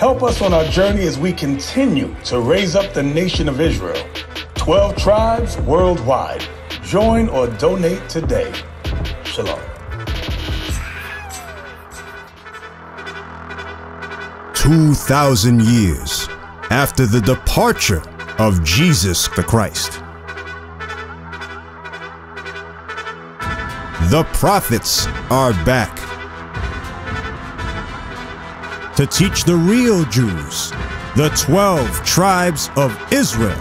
Help us on our journey as we continue to raise up the nation of Israel. 12 tribes worldwide. Join or donate today. Shalom. Two thousand years after the departure of Jesus the Christ. The prophets are back to teach the real Jews, the 12 tribes of Israel,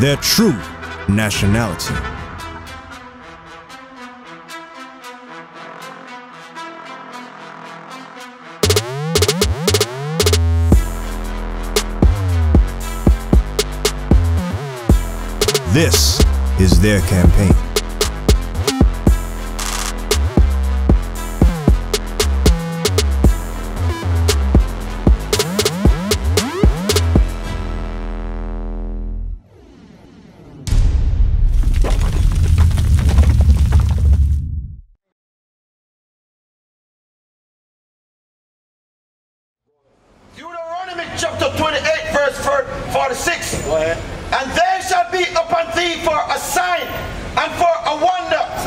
their true nationality. This is their campaign.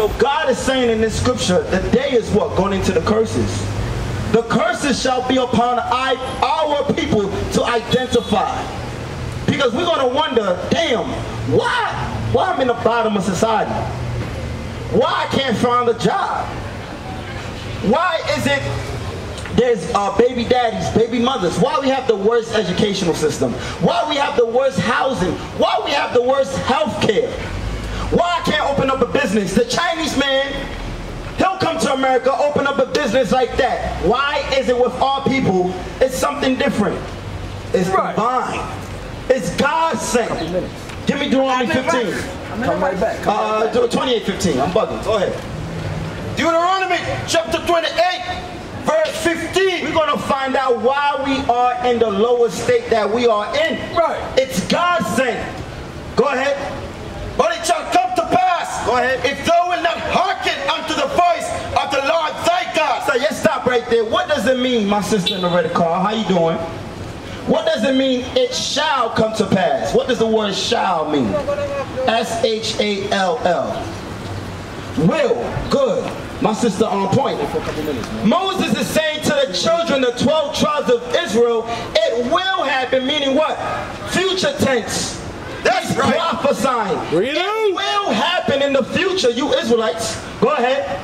So God is saying in this scripture, the day is what? Going into the curses. The curses shall be upon I, our people to identify. Because we're going to wonder, damn, why? Why I'm in the bottom of society? Why I can't find a job? Why is it there's uh, baby daddies, baby mothers. Why we have the worst educational system? Why we have the worst housing? Why we have the worst health care? Why I can't open up a business? The Chinese man, he'll come to America, open up a business like that. Why is it with our people, it's something different? It's divine. It's God sent. Give me Deuteronomy 15. Come right back. Uh, 28, 15. I'm bugging. Go ahead. Deuteronomy chapter 28, verse 15. We're going to find out why we are in the lowest state that we are in. Right. It's God sent. Go ahead. But it shall come. Go ahead. If thou wilt not hearken unto the voice of the Lord thy God. So let's stop right there. What does it mean, my sister in the red car? How you doing? What does it mean? It shall come to pass. What does the word shall mean? S H A L L. Will. Good. My sister on point. Moses is saying to the children, the 12 tribes of Israel, it will happen, meaning what? Future tense. That's He's right. prophesying. It will happen in the future, you Israelites. Go ahead.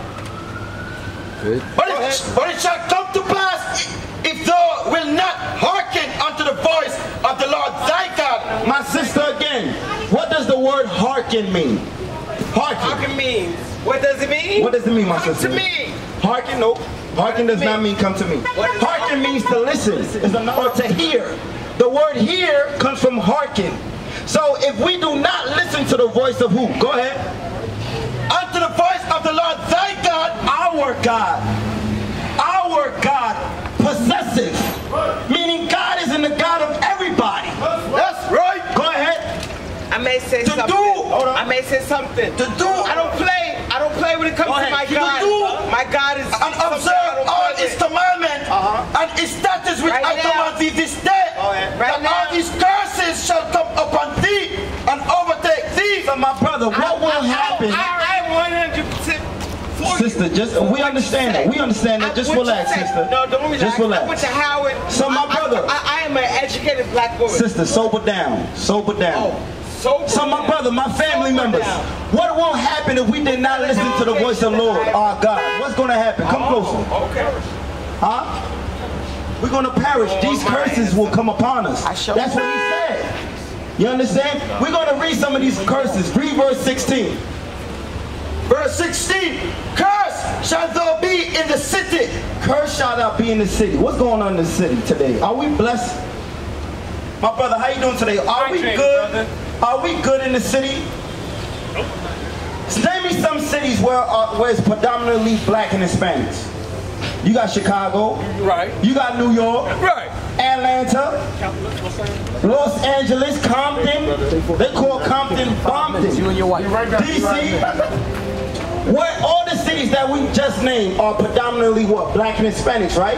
But it, but it shall come to pass if thou wilt not hearken unto the voice of the Lord thy God. My sister again. What does the word hearken mean? Hearken. Hearken means. What does it mean? What does it mean, my Come sister? to me. Hearken, nope. Hearken does does not mean? mean come to me. What does- Hearken means to listen or to hear. The word hear comes from hearken. So if we do not listen to the voice of who? Go ahead. Unto the voice of the Lord thy God. Our God. Our God possessive. Meaning God is in the God of everybody. That's right. Go ahead. I may say To something. do. I may say something. To do. I don't play. Play when it comes to my God. My God is. And something I observe all commandments Uh-huh. and his statutes which Right I command thee this day. Right all these curses shall come upon thee and overtake thee. So my brother, what will happen? I, I, 100% for. Sister, just we understand that. We understand that. Just I- what you relax, sister. No, don't relax. Just I went relax. to Howard. So, my brother- I, I am an educated black woman. Sister, sober down. Sober down. Oh, sober So my brother, my family Sober members, down. what will happen if we did not listen to the voice of the Lord, our God? What's going to happen? Come closer. Oh, okay. Huh? We're going to perish. These my curses will come upon us. I That's what he said. You understand? We're going to read some of these curses. Read verse 16. Verse 16, Curse shall thou be in the city, Curse shall thou be in the city. What's going on in the city today? Are we blessed? My brother, how you doing today? Are we good? Are we good in the city? Name me some cities where uh, where it's predominantly black and Hispanics. You got Chicago. Right. You got New York. Right. Atlanta. Los Angeles. Compton. They call Compton Bompton. You and your wife. DC. What all the cities that we just named are predominantly what? Black and Hispanics, right?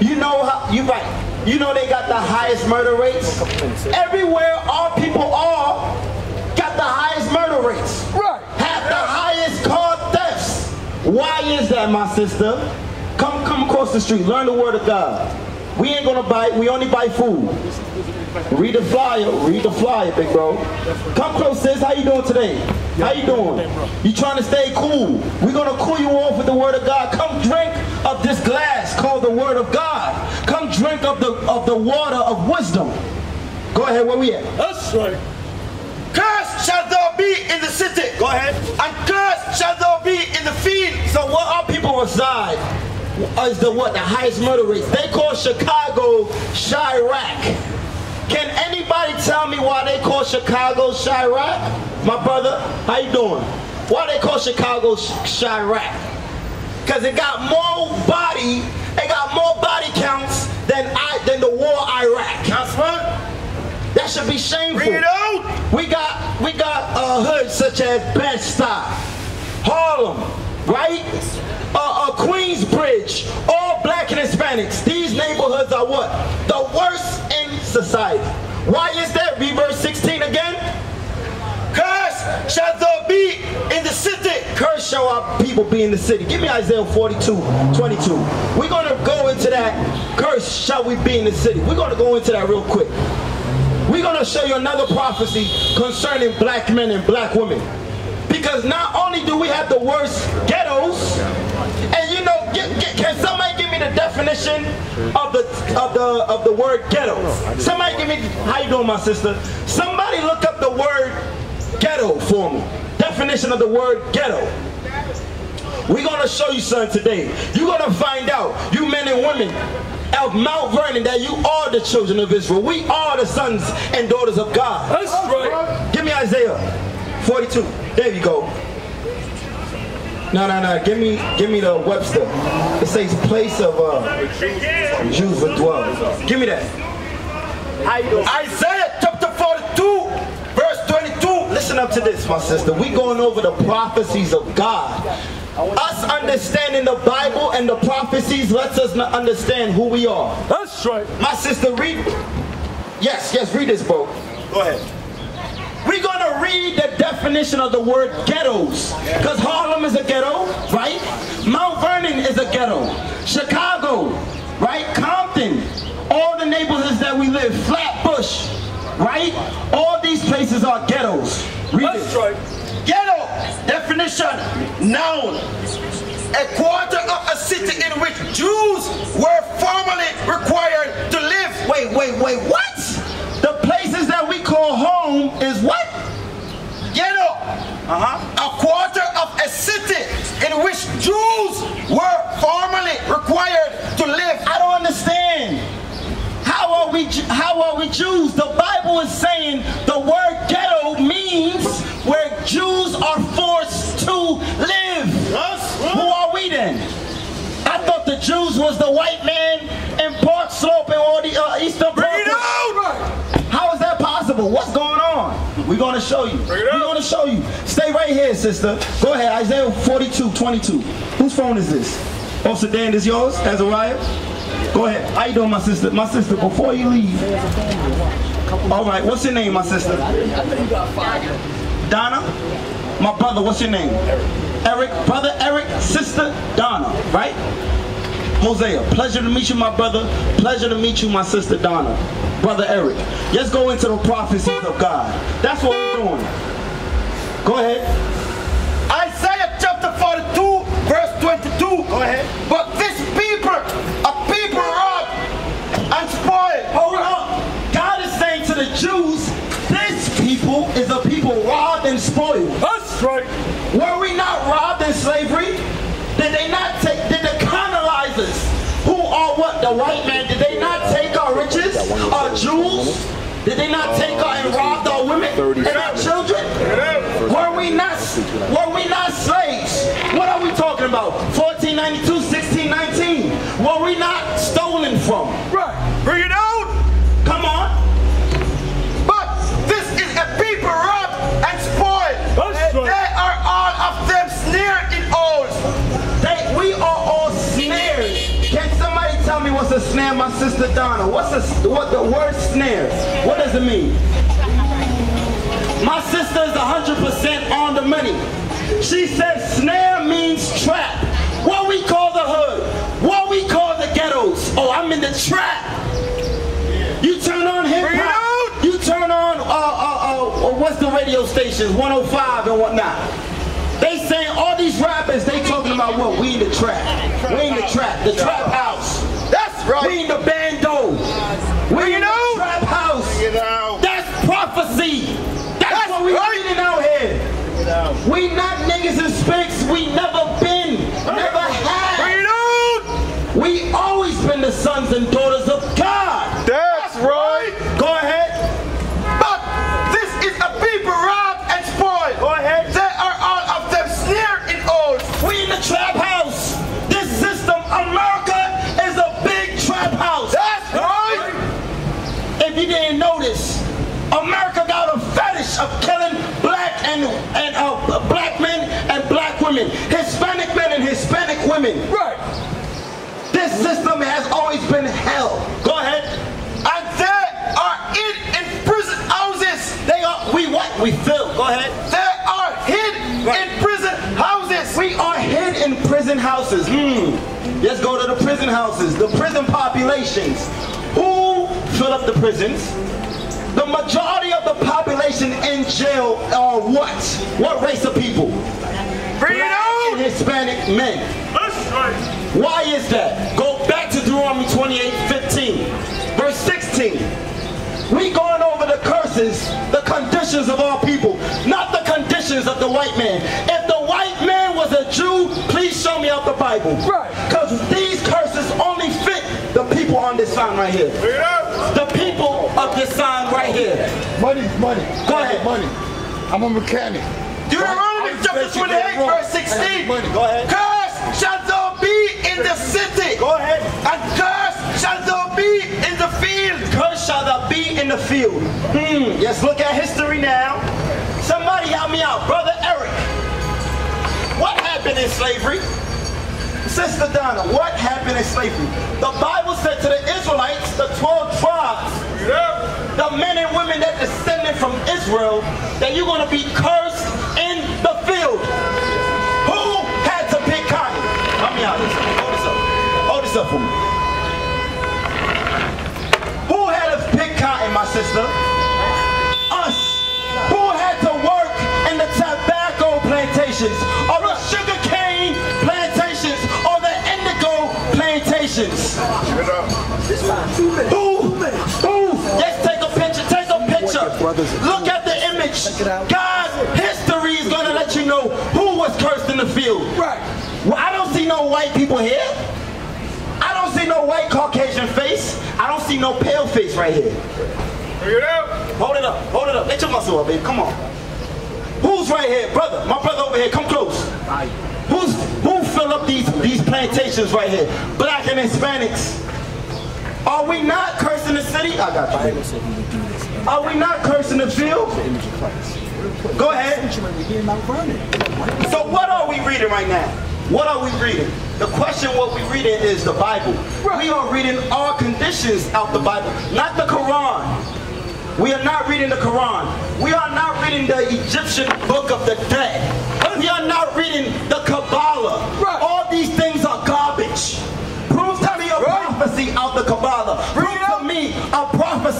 You know how you right. You know they got the highest murder rates. Everywhere our people are got the highest murder rates. Right. Have the highest car thefts. Why is that, my sister? Come come across the street, learn the word of God. We ain't gonna buy, we only buy food. Read the flyer, read the flyer, big bro. Come close, sis. How you doing today? How you doing? You trying to stay cool? We're gonna cool you off with the word of God. Come drink of this glass called the word of God. Drink of the of the water of wisdom. Go ahead, where we at? That's right. Cursed shall thou be in the city. Go ahead. And cursed shall thou be in the field. So where our people reside is the what? The highest murder rates. They call Chicago Chiraq. Can anybody tell me why they call Chicago Chiraq? My brother, how you doing? Why they call Chicago Ch- Chiraq? Cause it got more body, it got more body counts than I than the war Iraq. That's right. That should be shameful. Bring it out. We got we got uh, hoods such as Bed-Stuy, Harlem, right? Uh, uh, Queensbridge, all black and Hispanics. These neighborhoods are what? The worst in society. Why is that? Read verse 16 again. Cursed shall thou be in the city. Curse shall our people be in the city. Give me Isaiah 42, 22. We're going to go into that. Curse shall we be in the city. We're going to go into that real quick. We're going to show you another prophecy concerning black men and black women. Because not only do we have the worst ghettos, and you know, get, get, can somebody give me the definition of the of the of the word ghetto? Somebody give me how you doing, my sister? Somebody look up the word ghetto for me. Definition of the word ghetto. We're gonna show you something today. You're gonna find out, you men and women of Mount Vernon, that you are the children of Israel. We are the sons and daughters of God. That's right. Give me Isaiah 42. There you go. No, no, no. Give me, give me the Webster. It says place of uh, Jews would dwell. Give me that. Isaiah chapter 42, verse 22. Listen up to this, my sister. We going over the prophecies of God. Us understanding the Bible and the prophecies lets us not understand who we are. That's right. My sister, read. Yes, yes, read this, bro. Go ahead. We're gonna read the definition of the word ghettos. Because Harlem is a ghetto, right? Mount Vernon is a ghetto. Chicago, right? Compton, all the neighborhoods that we live, Flatbush, right? All these places are ghettos. Read That's it. right. Ghetto definition noun. A quarter of a city in which Jews were formerly required to live. Wait, wait, wait, what? The places that we call home is what? Ghetto. Uh-huh. A quarter of a city in which Jews were formerly required to live. I don't understand. How are we how are we Jews? The Bible is saying the word ghetto means where Jews are forced to live. Who are we then? I thought the Jews was the white man in Park Slope and all the uh, Eastern Bring it Parkway. out. How is that possible? What's going on? We're going to show you. it We're going to show you. Stay right here, sister. Go ahead. Isaiah 42, 22. Whose phone is this? Oh, Sedan is yours, Azariah? Go ahead. How you doing, my sister? My sister, before you leave. All right. What's your name, my sister? Donna? My brother, what's your name? Eric. Brother Eric, sister Donna, right? Hosea, pleasure to meet you, my brother. Pleasure to meet you, my sister Donna. Brother Eric. Let's go into the prophecies of God. That's what we're doing. Go ahead. Isaiah chapter 42, verse 22. Go ahead. But Jews, this people is a people robbed and spoiled. That's right. Were we not robbed in slavery? Did they not take, did the colonizers who are what, the white man, did they not take our riches, our jewels? Did they not take our and robbed our women and our children? Were we not were we not slaves? What are we talking about? 1492, 1619. Were we not stolen from? Right. Bring it out. What's a snare, my sister Donna? What's a, what the word snare? What does it mean? My sister is 100% on the money. She says snare means trap. What we call the hood. What we call the ghettos. Oh, I'm in the trap. You turn on hip hop. You turn on uh, uh, uh, what's the radio stations? 105 and whatnot. They saying all these rappers, they talking about what? We in the trap. We in the trap. The trap house. That's We in the bando. We in the trap house. Bring it out. That's prophecy. That's, That's what we're right. reading out here. We not niggas and spicks. We never been, never had. We always been the sons and daughters of killing black and and uh, black men and black women, Hispanic men and Hispanic women. Right. This system has always been hell. Go ahead. And they are in, in prison houses. They are we what we feel. Go ahead. They are hid Right. in prison houses. We are hid in prison houses. Hmm. Let's go to the prison houses, the prison populations. Who fill up the prisons? The majority of the population in jail are what? What race of people? Bring it Black out. and Hispanic men. That's right. Why is that? Go back to Deuteronomy 28, 15, verse 16. We going over the curses, the conditions of our people, not the conditions of the white man. If the white man was a Jew, please show me out the Bible. Right. Because these curses only fit the people on this sign right here. Bring it out. The people of this sign right here. Money, money. Go ahead. Money. I'm a mechanic. Deuteronomy I'm chapter basically 28, wrong. verse 16. Money. Go ahead. Curse shall thou be in the city. Go ahead. And cursed shall thou be in the field. Cursed shall thou be in the field. Hmm, let's look at history now. Somebody help me out. Brother Eric. What happened in slavery? Sister Donna, what happened in slavery? The Bible said to the Israelites, the 12 tribes, the men and women that descended from Israel, that you're going to be cursed in the field. Who had to pick cotton? Help me out. Hold this up. Hold this up for me. Who had to pick cotton, my sister? Us. Who had to work in the tobacco plantations, or the sugar cane plantations, or the indigo plantations? Who? Picture. Look at the image. God, history is gonna let you know who was cursed in the field. Right. Well, I don't see no white people here. I don't see no white Caucasian face. I don't see no pale face right here. Bring it out. Hold it up. Hold it up. Let your muscle up, baby. Come on. Who's right here, brother? My brother over here. Come close. Who's who fill up these these plantations right here? Black and Hispanics. Are we not cursing the city? I got you. Are we not cursing the field? Go ahead. So what are we reading right now? What are we reading? The question what we reading is the Bible. We are reading our conditions out the Bible, not the Quran. We are not reading the Quran. We are not reading the Egyptian book of the dead. We are not reading the Kabbalah. All these things are garbage. Prove to me a prophecy out the Kabbalah. Prove to me a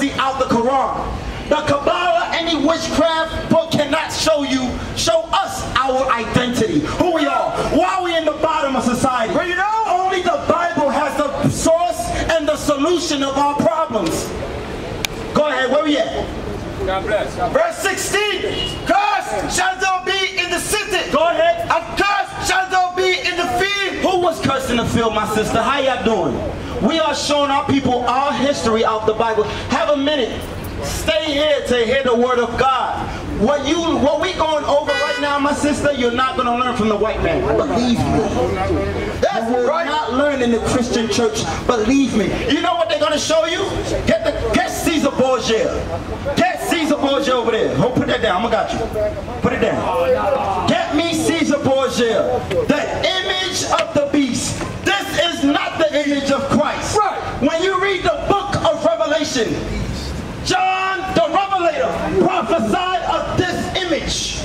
prophecy out the Quran. The Kabbalah, any witchcraft book cannot show you, show us our identity, who we are, why we in the bottom of society. Bring it out. Only the Bible has the source and the solution of our problems. Go ahead, where we at? God bless. Verse 16. curse shall thou be in the city. Go ahead. And cursed be in the field. Who was cursed in the field, my sister. How y'all doing? We are showing our people our history of the Bible. Have a minute. Stay here to hear the word of God. What you, what we going over right now, my sister, you're not gonna learn from the white man. Believe me. That's you will right. not learn in the Christian church. Believe me. You know what they're gonna show you? Get the get Caesar Borgia. Get Caesar Borgia over there. Hold, put that down. I'm going to got you. Put it down. Get me Caesar Borgia. The image of the image of Christ. Right. When you read the book of Revelation, John the Revelator prophesied of this image.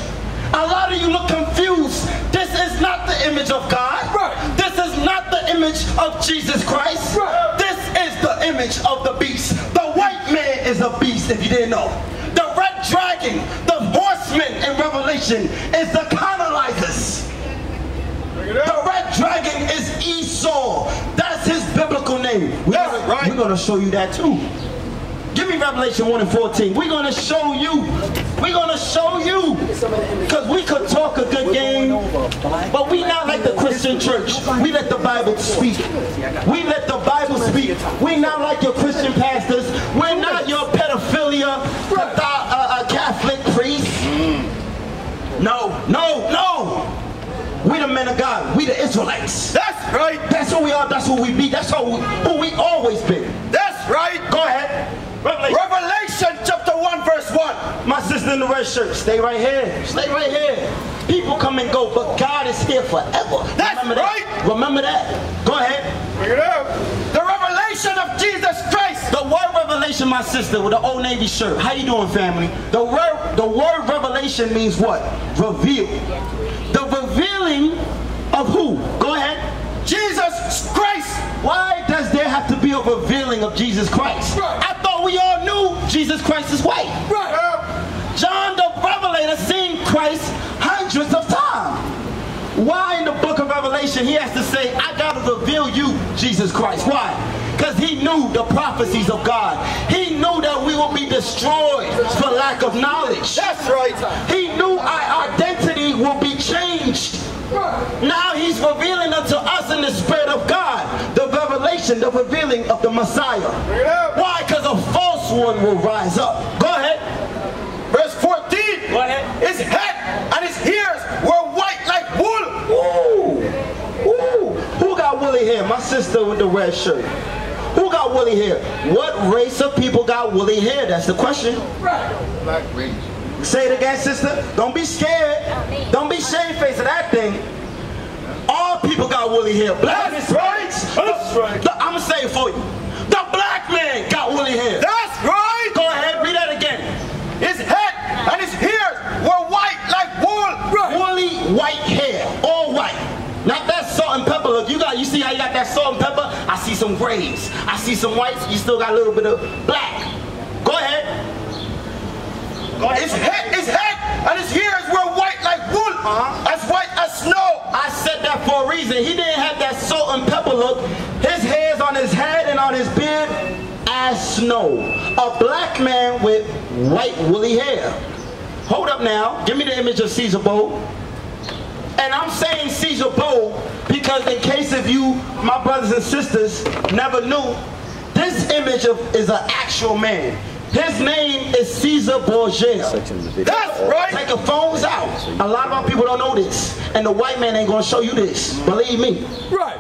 A lot of you look confused. This is not the image of God. Right. This is not the image of Jesus Christ. Right. This is the image of the beast. The white man is a beast, if you didn't know. The red dragon, the horseman in Revelation, is the colonizers. The red dragon is Esau. That's his biblical name. We're, gonna, right. we're gonna show you that too. Give me Revelation 1 and 14. We're going to show you. We're going to show you. Because we could talk a good game, but we not like the Christian church. We let the Bible speak. We let the Bible speak. We not like your Christian pastors. We're not your pedophilia uh, uh, Catholic priests. No, no, no. We the men of God. We the Israelites. That's right. That's who we are. That's who we be. That's who we, who we always been. That's right. Go ahead. Revelation. Revelation chapter 1 My sister in the red shirt, stay right here. Stay right here. People come and go, but God is here forever. That's Remember right. That. Remember that. Go ahead. Bring it out. The revelation of Jesus Christ. The word revelation, my sister, with the old Navy shirt. How you doing, family? The word, the word revelation means what? Reveal. The revealing of who? Go ahead. Jesus Christ. Why does there have to be a revealing of Jesus Christ? I thought we all knew Jesus Christ is white. Right. John the Revelator seen Christ hundreds of times. Why in the book of Revelation he has to say, I gotta reveal you, Jesus Christ. Why? Because he knew the prophecies of God. He knew that we will be destroyed for lack of knowledge. That's right. He knew our identity will be changed. Now he's revealing unto us in the Spirit of God the revelation, the revealing of the Messiah. Why? Because a false one will rise up. Go ahead. Verse 14. Go ahead. His head and his ears were white like wool. Ooh. Ooh. Who got woolly hair? My sister with the red shirt. Who got woolly hair? What race of people got woolly hair? That's the question. Black race. Say it again, sister. Don't be scared. Don't be shamefaced of that thing. All people got woolly hair. Black That's right. That's uh, right. I'm going to say it for you. The black man got woolly hair. That's right. Go ahead, read that again. His head and his ears were white like wool. Right. Woolly white hair. All white. Not that salt and pepper look. You got you see how you got that salt and pepper? I see some grays. I see some whites. You still got a little bit of black. Go ahead. His head, his head and his ears were white like wool, uh-huh. as white as snow. I said that for a reason. He didn't have that salt and pepper look. His hairs on his head and on his beard as snow. A black man with white woolly hair. Hold up now. Give me the image of Caesar Bowl. And I'm saying Caesar Bowl because in case of you, my brothers and sisters, never knew, this image of, is an actual man. His name is Caesar Borgia. That's right. Take the phones out. A lot of our people don't know this. And the white man ain't gonna show you this. Believe me. Right.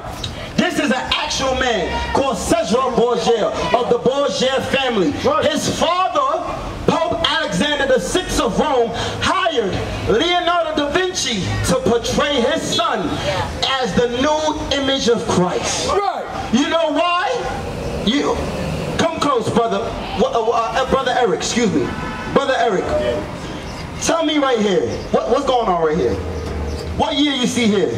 This is an actual man called Cesar Borgia of the Borgia family. His father, Pope Alexander VI of Rome, hired Leonardo da Vinci to portray his son as the new image of Christ. Right. You know why? You brother. Uh, uh, brother Eric, excuse me. Brother Eric, tell me right here, what, what's going on right here? What year you see here?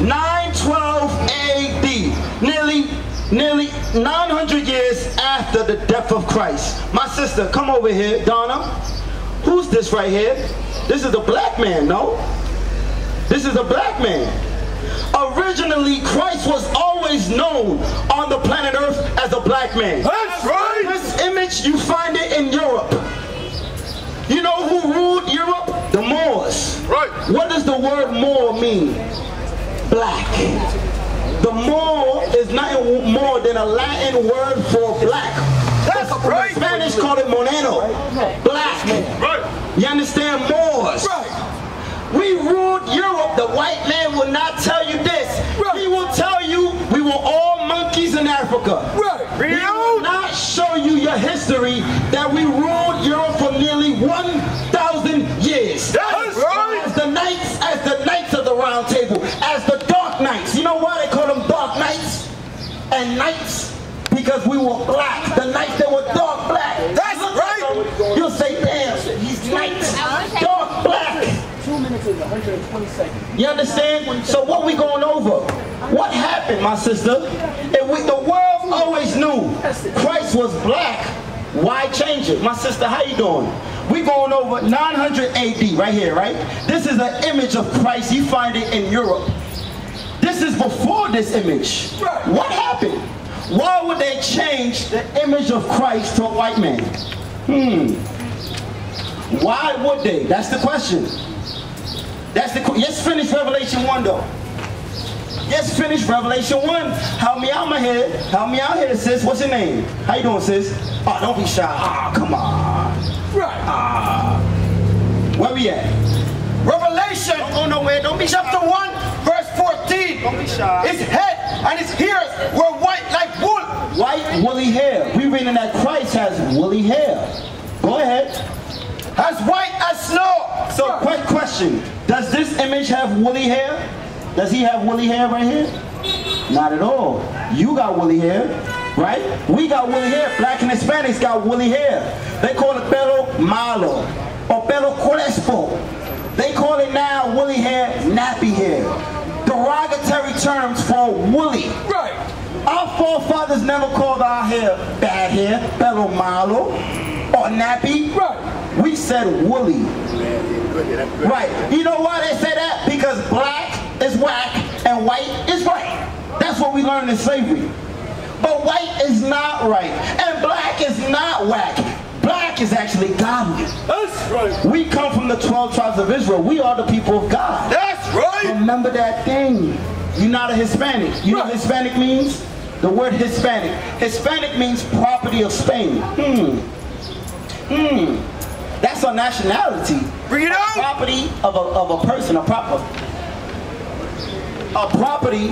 912 AD. Nearly, nearly 900 years after the death of Christ. My sister, come over here, Donna. Who's this right here? This is a black man, no? This is a black man. Originally, Christ was always known on the planet Earth as a black man. That's right. This image, you find it in Europe. You know who ruled Europe? The Moors. Right. What does the word Moor mean? black. The Moor is nothing more than a Latin word for black. That's The right. Spanish call it moreno, black. Right. You understand? Moors. Right. We ruled Europe. The white man will not tell you this. Right. He will tell you were all monkeys in Africa. Right. He will not show you your history that we ruled Europe for nearly 1,000 years. That's right. As the knights, as the knights of the round table, as the dark knights. You know why they call them dark knights and knights? Because we were black. The knights that were dark black. That's Look right. You'll say, damn, he's knights, dark black. Two minutes is 120 seconds. You understand? So what we going over? What happened, my sister? If we, the world always knew Christ was black, why change it? My sister, how you doing? We going over 900 AD right here, right? This is an image of Christ. You find it in Europe. This is before this image. What happened? Why would they change the image of Christ to a white man? Hmm. Why would they? That's the question. That's the let's finish Revelation 1 though. Let's finish Revelation 1. Help me out my head. Help me out here, sis. What's your name? How you doing, sis? Oh, don't be shy. Ah, come on. Right. Ah. Where we at? Revelation. Don't go nowhere. Don't be Chapter shy. 1, verse 14. Don't be shy. His head and his ears were white like wool. White woolly hair. We reading that Christ has woolly hair. Go ahead. As white as snow. So, quick question. Does this image have woolly hair? Does he have woolly hair right here? Not at all. You got woolly hair, right? We got woolly hair. Black and Hispanics got woolly hair. They call it pelo malo or pelo crespo. They call it now woolly hair, nappy hair. Derogatory terms for woolly. Right. Our forefathers never called our hair bad hair, pelo malo, or nappy. Right. We said woolly. Right. You know why they say that? Because black is whack and white is right. That's what we learned in slavery. But white is not right. And black is not whack. Black is actually godly. That's right. We come from the 12 tribes of Israel. We are the people of God. That's right. Remember that thing. You're not a Hispanic. You know what Hispanic means? The word Hispanic. Hispanic means property of Spain. Hmm. Hmm. That's our nationality. Bring it out. Property of a, of a person, a proper. A property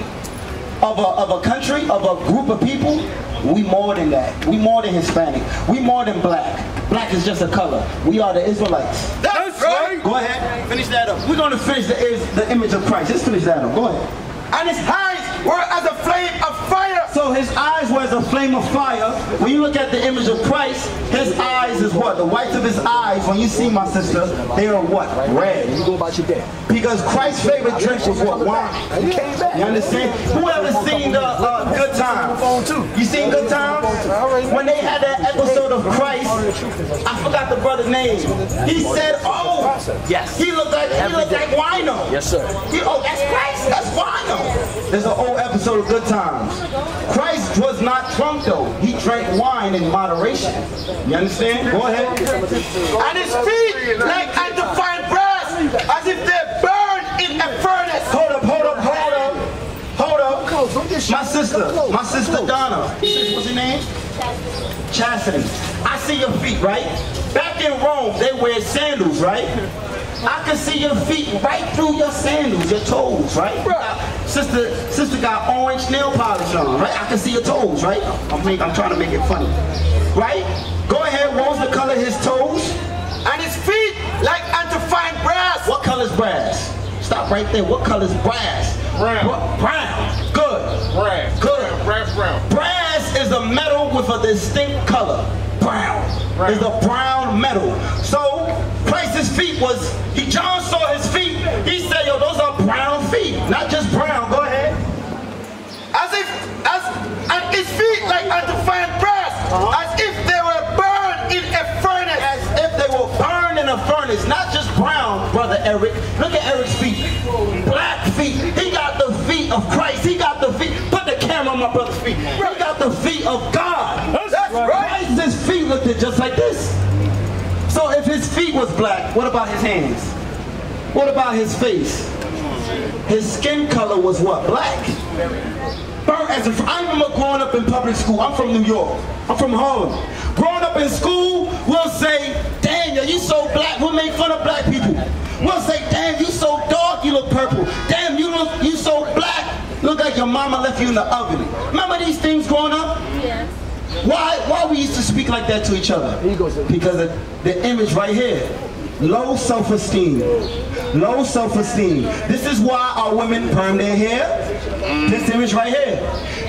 of a, of a country, of a group of people. We more than that. We more than Hispanic. We more than black. Black is just a color. We are the Israelites. That's right. Go ahead, finish that up. We're going to finish the, is, the image of Christ. Let's finish that up. Go ahead. And his eyes were as a flame of fire. So his eyes were as a flame of fire. When you look at the image of Christ, his eyes is what? The whites of his eyes, when you see my sister, they are what? Red. You go about your day. Because Christ's favorite drink was what? Wine. You came back. You understand? Who ever seen the uh, Good Times? You seen Good Times? When they had that episode of Christ, I forgot the brother's name. He said, "Oh, Yes. he looked like he looked like Wino." Yes, sir. He, oh, that's Christ. That's Wino. There's an old episode of Good Times. Christ was not drunk though. He drank wine in moderation. You understand? Go ahead. And his feet like undefined brass, as if they're burned in a furnace. Hold up, hold up, hold up. Hold up. My sister, my sister Donna. What's her name? Chastity. I see your feet, right? Back in Rome, they wear sandals, right? I can see your feet right through your sandals, your toes, right? Uh, sister, sister got orange nail polish on, right? I can see your toes, right? I'm, make, I'm trying to make it funny, right? Go ahead. What was the color of his toes? And his feet like undefined brass. What color is brass? Stop right there. What color is brass? Brown. What? Brown. Good. Brass. Good. Brass brown. Brass is a metal with a distinct color. Brown. Is a brown metal. So Christ's feet was, he John saw his feet. He said, yo, those are brown feet. Not just brown. Go ahead. As if, as, and his feet like undefined brass, uh-huh. as if they were burned in a furnace. As if they were burned in a furnace. Not just brown, brother Eric. Look at Eric's feet. Black feet. He got the feet of Christ. He got the feet. Put the camera on my brother's feet. He got the feet of God. Right. his feet looked just like this. So if his feet was black, what about his hands? What about his face? his skin color was what? Black. Burnt as a, I remember growing up in public school. I'm from New York. I'm from Harlem. Growing up in school, we'll say, damn, yo, you so black. We'll make fun of black people. We'll say, damn, you so dark, you look purple. Damn, you look, you so black. Look like your mama left you in the oven. Remember these things growing up? Why, why we used to speak like that to each other? Because of the image right here. Low self-esteem. Low self-esteem. This is why our women perm their hair. This image right here.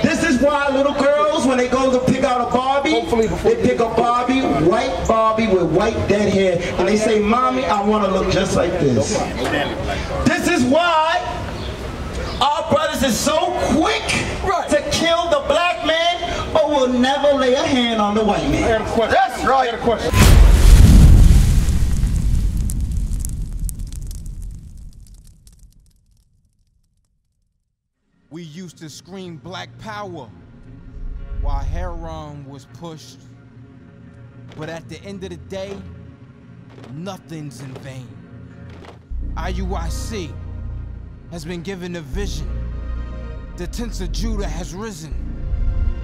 This is why little girls, when they go to pick out a Barbie, they pick a Barbie, white Barbie with white dead hair, and they say, Mommy, I want to look just like this. This is why our brothers is so quick to kill the black man, but will never lay a hand on the white man. That's right. I got a question. We used to scream black power while heroin was pushed. But at the end of the day, nothing's in vain. IUIC has been given a vision. The tents of Judah has risen.